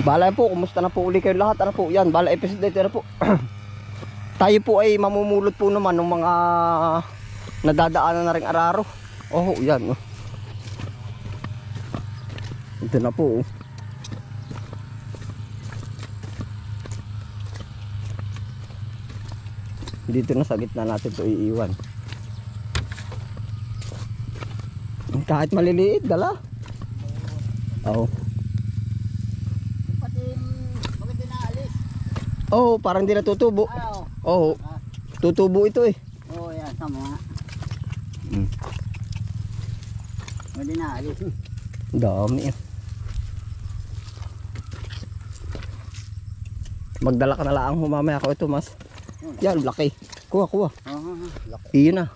Bala po, kumusta na po uli kayo lahat? Ano po yan? Bala episode dito na po. Tayo po ay mamumulot po naman ng mga nadadaanan na rin araro. Oh, yan. Oh. Ito na po. Oh. Dito na sa gitna natin to iiwan. Kahit maliliit, dala. Oo. Pati maganda na alis. Oo, parang di natutubo. Oo, tutubo ito eh. Oo, yan. Tama nga. Mm. Maganda na alis. Dami eh. Magdala ka na lang humamaya ako ito mas. Yan, laki. Kuha, kuha. Oo. Laki. Iyon na.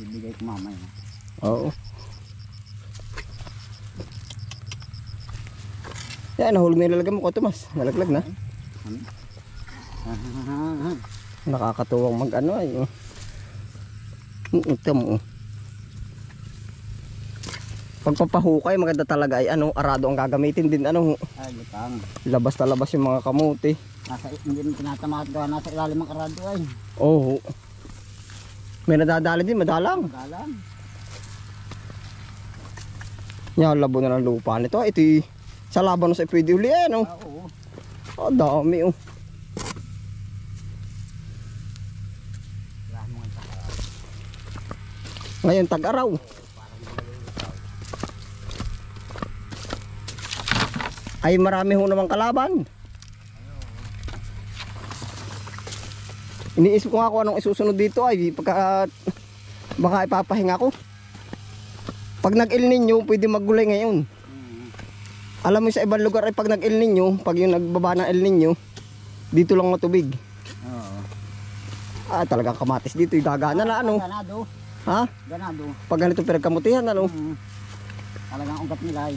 Ibigay ko mamaya. Oo. Yan, nahulog na ilalagay mo ko ito mas. Nalaglag na. Nakakatuwang mag ano ay. oh. Mm, Ito mo. oh. Pagpapahukay maganda talaga ay ano, arado ang gagamitin din ano, Ay, lutang. labas na labas yung mga kamuti. Nasa, hindi mo tinatamahat gawa. Nasa ilalim ng karado ay. Oo. May nadadali din, madalang. Magalang. Yan, labo na ng lupa nito. Ito y- sa laban sa pwede uli eh, no? Ah, oo. Oh, dami oh. Ngayon tag-araw. Ay marami ho namang kalaban. Iniisip ko nga kung anong isusunod dito ay pagka baka ipapahinga ko. Pag nag-El Nino, pwede maggulay ngayon. Alam mo sa ibang lugar ay pag nag-El Nino, pag yung nagbaba ng El Nino, dito lang matubig. Oo. Ah, talagang kamatis dito, yung gagana na ano. Ganado. Ha? Ganado. Pag ganito pinagkamutihan, ano? Mm. Talagang ugat nila ay.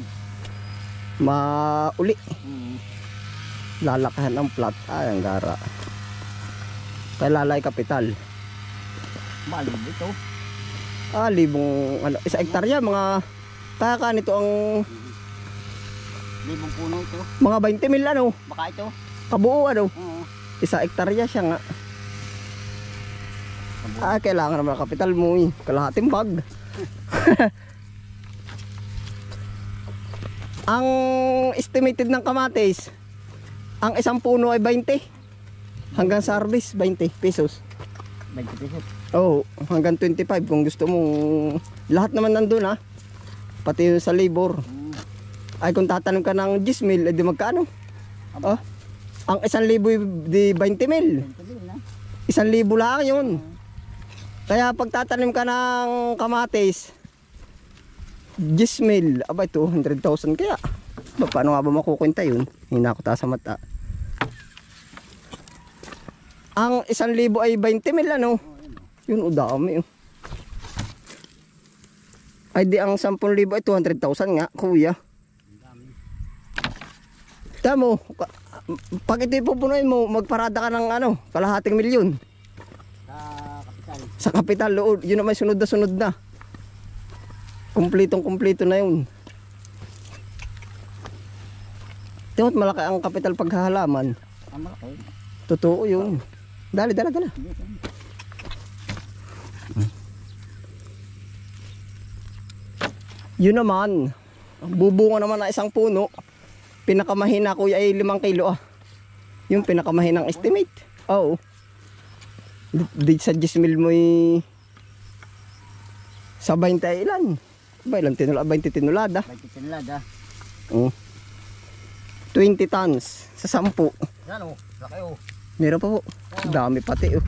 Mauli. Mm. Lalakahan ng plat. Ay, ang gara. Kaya lalay kapital. Bali dito. Ah, libong, ano, isa hektarya, mga, kaya ka nito ang, Libong puno ito. mga 20 mil, ano, Baka ito. kabuo, ano, Oo. isa hektarya siya nga. Ah, kailangan naman kapital mo, eh. Kalahating bag. ang estimated ng kamatis, ang isang puno ay 20. Hanggang sa harvest, 20 pesos. 20 pesos. Oo, hanggang 25 kung gusto mo. Lahat naman nandun ha. Pati yung sa labor. Mm. Ay kung tatanong ka ng 10 mil, edi magkano? Oh, ang isang libo di 20 mil. 20 din na. Isang libo lang yun. Kaya pag tatanim ka ng kamatis, 10 mil, abay 200,000 kaya. Ba, paano nga ba makukwenta yun? Hindi na ako tasa mata. Ang isang libo ay 20 mil ano? Yun, o dami. oh. Ay di ang 10,000 ay 200,000 nga, kuya. Tamo, pag ito ipupunuin mo, magparada ka ng ano, kalahating milyon. Sa kapital. Sa kapital, loob, yun naman sunod na sunod na. Kumplitong kumplito na yun. Tingot malaki ang kapital paghahalaman. Ang malaki. Totoo yun. Dali, dala, dala. Yun naman, bubunga naman na isang puno. Pinakamahina kuya ay 5 kilo ah. Yung pinakamahinang estimate. Oo. Di, di sa 10 mil mo sa 20 ay ilan? Ba ilan tinula? 20 tinulada. 20 tinlada. Oo. 20 tons sa 10. Yan o. Laki o. Meron pa po. Dami pati oh.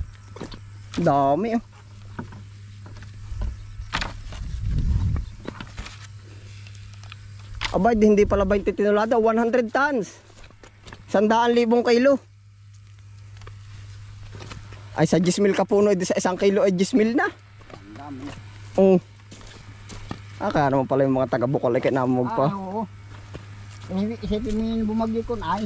Dami oh. Abay, di- hindi pala 20 tinulada, 100 tons. Sandaan libong kilo. Ay sa 10 mil kapuno, sa isang kilo ay 10 mil na. Ang dami. Oo. Ah, kaya naman pala yung mga taga Bukol ay kinamog Ah, pa. oo. Isipin mo yung bumagyo ko ay.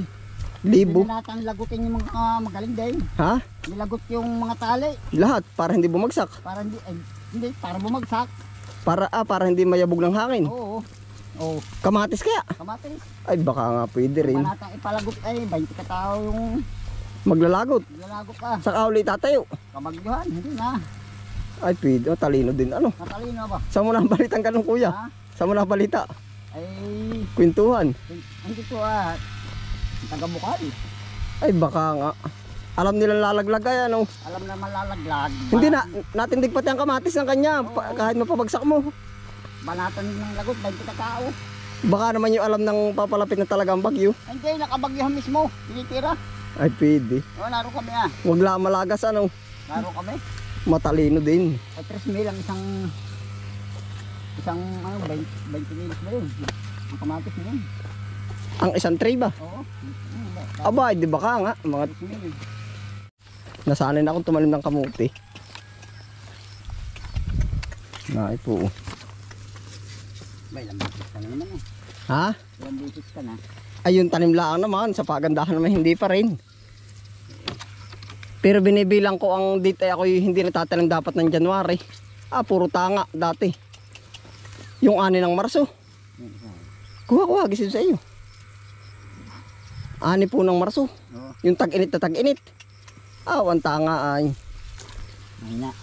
Libo. Natin lagutin yung mga magaling din. Ha? Nilagot yung mga tali. Lahat para hindi bumagsak. Para hindi, ay, hindi, para bumagsak. Para ah, para hindi mayabog ng hangin. Oo. Oh, Kamatis kaya? kamatis. Ay baka nga pwede rin. Panatang ipalagot ay 20 katao yung Maglalagot. lalago ka. Sa kauli tatayo. Kamagyuhan, hindi na. Ay pwede. Oh, talino din. Ano? Natalino ba? Saan mo na balitan ka nung kuya? Ha? Saan mo balita? Ay, Kwentuhan. hindi to ah. Bukal. Ay baka nga. Alam nilang lalaglag ay ano. Alam na malalaglag. Hindi na, natindig pati ang kamatis ng kanya. Pa, kahit mapabagsak mo. Banatan ng lagot, 20 katao. Baka naman yung alam ng papalapit na talagang bagyo. Hindi, nakabagyuhan mismo. Tinitira. Ay pwede. O, naro kami ah. Huwag lang malagas ano. Naro kami. Matalino din. Ay, 3 mil ang isang isang ano, 20, 20 milis ba yun? Ang kamatis mo yun. Ang isang tray ba? Oo. Aba, di baka nga. Mga 3 mil. nasanay na akong tumalim ng kamuti. Nay po. Ilang ka na naman eh. Ha? Ilang bisis ka na. Ayun, tanim lang naman. Sa pagandahan naman, hindi pa rin. Pero binibilang ko ang ay ako hindi natatanim dapat ng January. Ah, puro tanga dati. Yung ani ng Marso. Kuha, kuha, gising sa iyo. Ani po ng Marso. Oo. Yung tag-init na tag-init. Ah, ang tanga ay. Mahina.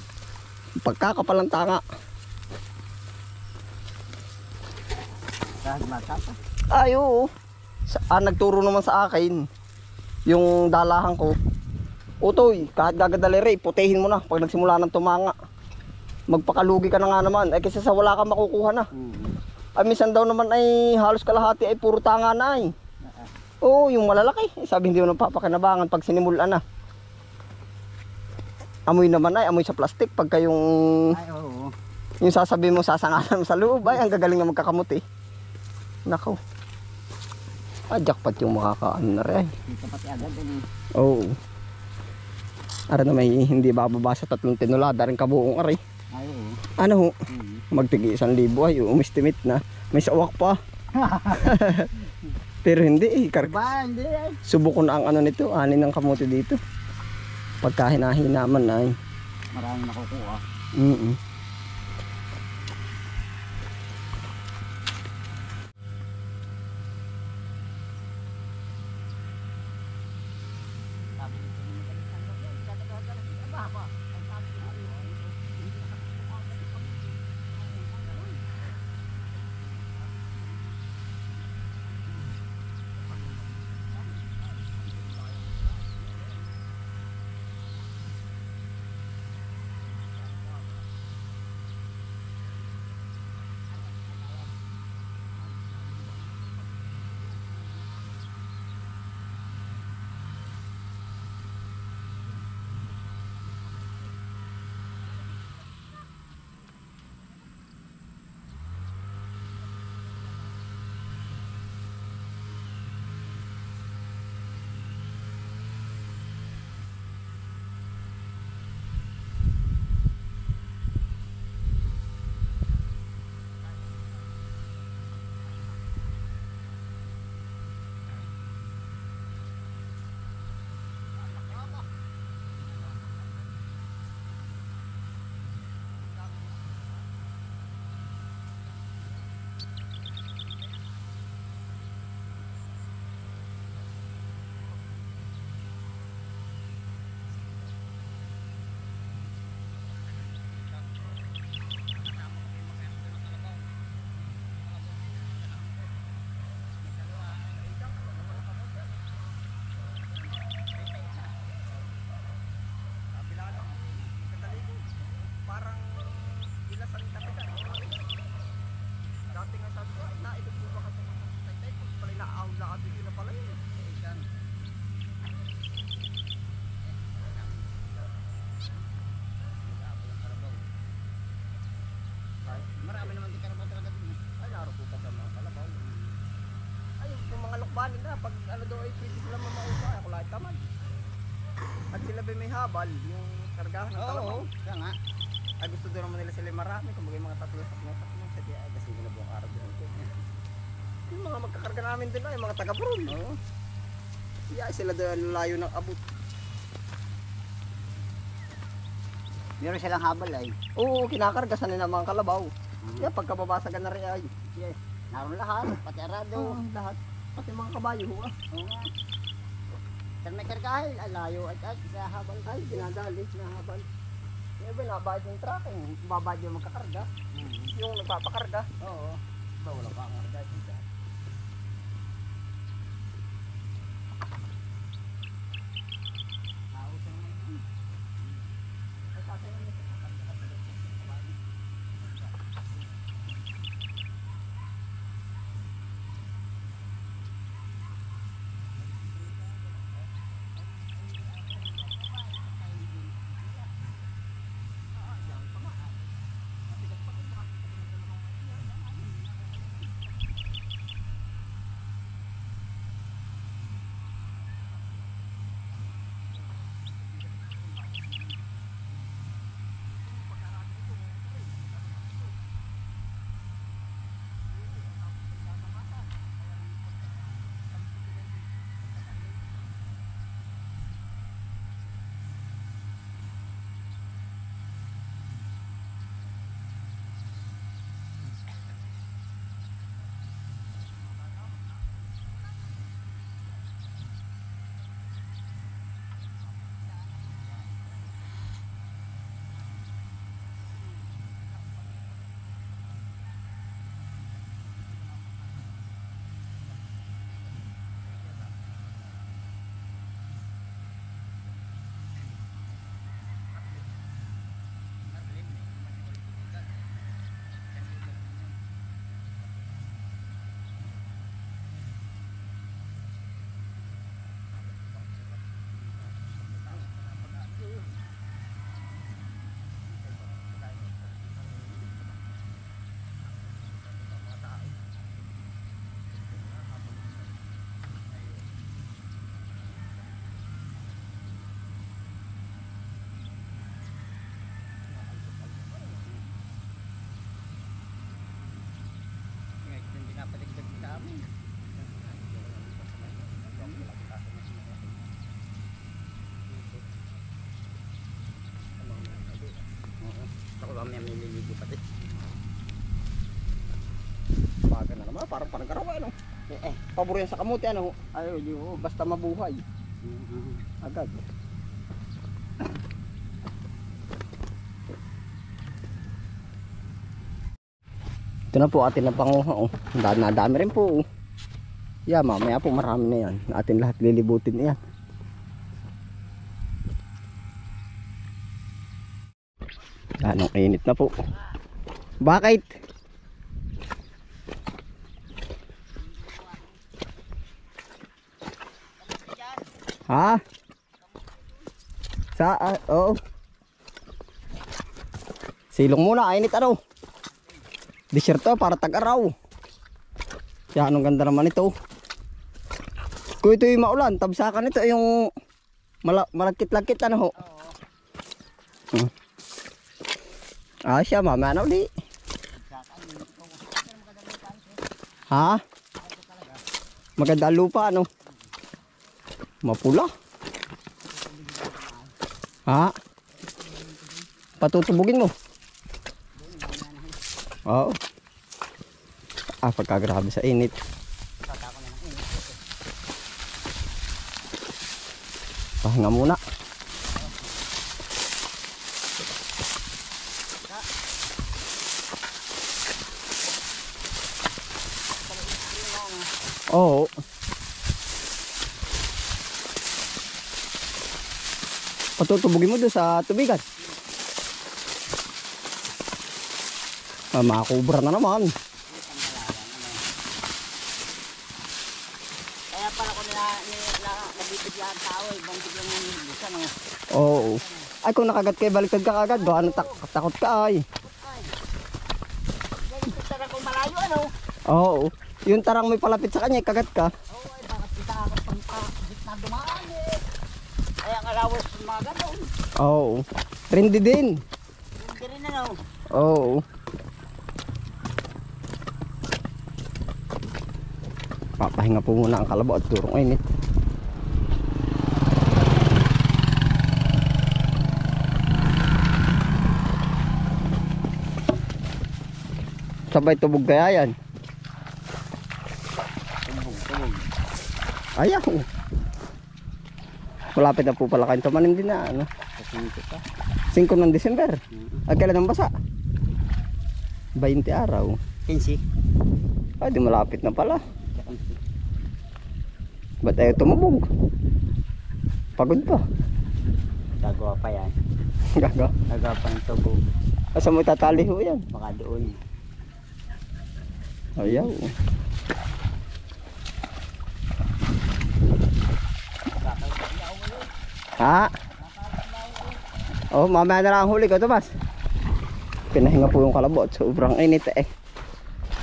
Pagkakapal ng tanga. Kahit bata pa. Ay, oo. Sa, ah, nagturo naman sa akin. Yung dalahan ko. Utoy, kahit gagadaliri, putehin mo na pag nagsimula ng tumanga. Magpakalugi ka na nga naman. Ay kasi sa wala ka makukuha na. Mm. Ay minsan daw naman ay halos kalahati ay puro tanga na ay. Oo, yung malalaki. Eh, Sabi hindi mo napapakinabangan pag sinimulan na. Amoy naman ay, amoy sa plastic. Pagka yung, Ay, oo. yung sasabi mo sasangalan mo sa loob ay, ang gagaling na magkakamuti. Nako. Ah, jackpot yung makakaano na rin. Dito pati agad din eh. Oo. Ara na may hindi bababa sa tatlong tinulada rin kabuong aray. Ay, oo. Ano ho? Mm. Magtigi isang libo ay umistimate na. May sawak pa. Pero hindi eh. Kar- Ba, hindi eh. Subo ko na ang ano nito, ani ng kamote dito. Pagka hinahinaman ay. Maraming nakukuha. Mm Parang pwede sila mamausa, ako lahat tamad. At sila ba may habal, yung kargahan ng. Oo, kaya nga. Ay, gusto doon naman nila sila marami, kung mga mga tatlo, tatlo, tatlo, sa di ay, kasi nila buong araw ko. Yung mga magkakarga namin doon ay, mga taga-brol. Oo. Yeah, sila doon layo ng abot. Meron silang habal ay. Oo, kinakarga sa nila mga kalabaw. Kaya pagkababasagan na rin ay. Yes. Naroon lahat, pati arado. Oo, lahat. Pati mga kabayo ho ah. Oo nga. Saan may kargahil? Ay, layo at at sa habal Ay, dinadali, nahabal. Yung iba, nabayad yung tracking. Babayad yung magkakarga. Yung nagpapakarga. Oo. Ba, wala pa ang karga Baga na naman, parang parang karawa ano. Eh, eh, pabor yan sa kamuti ano. Ayaw, di ko. Basta mabuhay. Agad. Ito na po atin na panguha oh. Dami dami rin po oh. Yeah, mamaya po marami na yan. Atin lahat lilibutin na yan. Yan, ang init na po. Bakit? Ha? Sa, ah, oo. Silong muna, ainit ano. Disyerto para tag-araw. Yan, anong ganda naman ito. Kung ito yung maulan, tabsakan ito yung mala malagkit-lagkit ano ho. Hmm. Ah, siya, mamaya na uli. Ha? Maganda lupa, ano? Mapula. Ha? Patutubugin mo. Oo. Ah, pagkagrabe sa init. Pahinga muna. Oo. Patutubugin mo doon sa tubigan. Ah, makakubra na naman. Kaya pala ko nila, nabibigyan ang tao, ibang biglang ano. Oo. Ay, kung nakagat kayo, baliktad ka kagad. Gawa ng tak- takot ka ay. Talaga kung malayo, ano. Oo. Yung tarang may palapit sa kanya, kagat ka. Oo, Kaya ang alawas mga gano'n. Oo. Oh. Trendy din. Trendy rin ano. Oo. Oh. Papahinga po muna ang kalabaw at turong init. Sabay tubog kaya yan. Tubog, tubog. Ayaw. Malapit na po pala kayong tumanim din na ano. Kasinto pa. 5 ng December. Ay, kailan ang basa? 20 araw. 15. Ay, di malapit na pala. Ba't ayaw tumubog? Pagod pa. Gagawa pa yan. Gaga. Gagawa pa ng tubo. Asa mo itatali ho yan? Baka doon. Ayaw. Ha? Oh, mamaya na lang ang huli ko, Tomas. Pinahinga po yung kalabot. Sobrang init eh.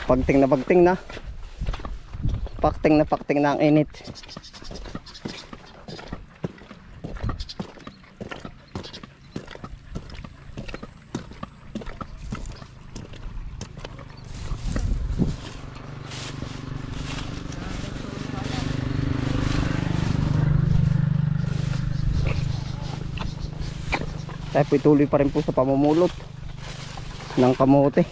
Pagting na pagting na. Pakting na pakting na ang init. Tayo po pa rin po sa pamumulot ng kamote.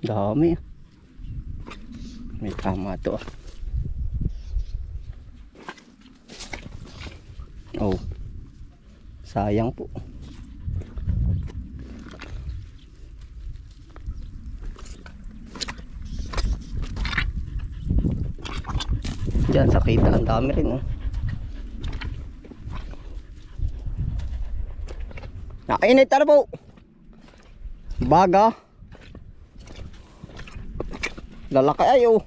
Dami. ah. May tama to ah. Oh. Sayang po. Diyan sa kita ang dami rin oh. Nakainit na po. Baga. Lalaki ay oh.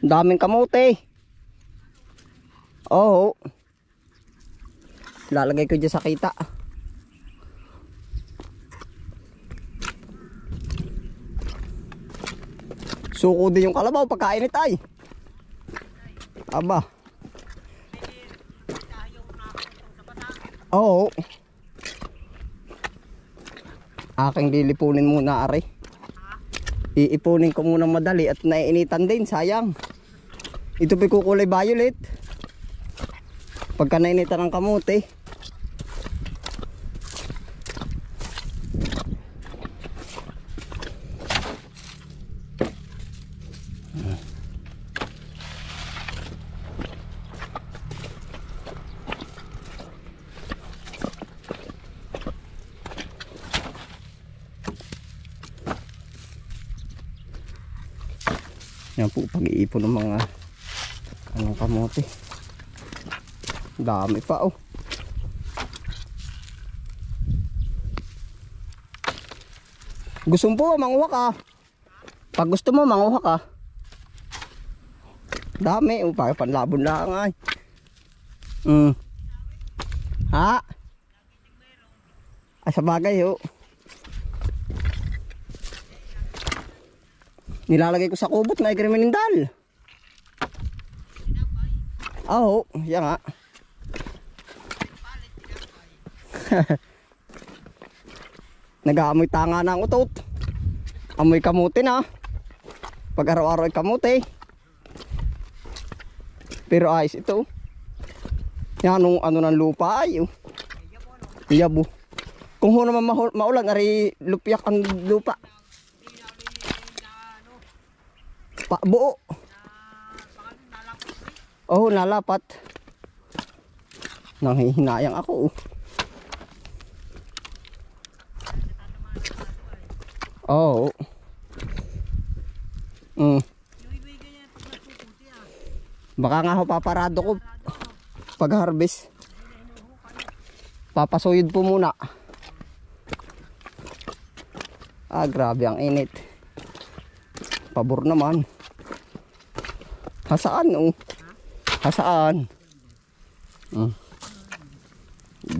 Daming kamote. Oo. Lalagay ko dyan sa kita. Suko din yung kalabaw pagkainit ay. Aba. Oo. Aking lilipunin muna ari. Iipunin ko muna madali at naiinitan din, sayang. Ito pa kukulay violet. Pagka nainitan ng kamote. Yan po pag-iipon ng mga anong kamote. Dami pa oh. Gusto mo po manguha ka. Pag gusto mo manguha ka. Dami oh, para panlabon lang ay. Mm. Ha? Ay sa bagay oh. Nilalagay ko sa kubot na ikriminindal. Oo, yan nga. Nag-aamoy tanga na ang utot. Amoy kamuti na. Pag araw-araw ay kamuti. Pero ayos ito. Yan anong ano ng lupa ay. Oh. Yabo. Kung ho naman maulan, ari lupyak ang lupa. Pa, buo. Oh, nalapat. Nanghihinayang ako. Oh. Mm. Baka nga ho paparado ko pag harvest. Papasuyod po muna. Ah, grabe ang init. Pabor naman. Hasaan oh. Hasaan. Mm.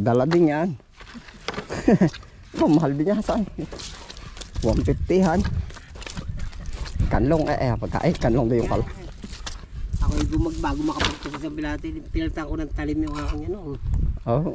Dala din yan. oh, mahal din yan hasaan. 150 han. Kanlong eh, eh pagka eh, kanlong daw yung kal. Ako yung gumag bago makapagtapos sa bilate. Pinalitan ko ng talim yung aking ano. Oh.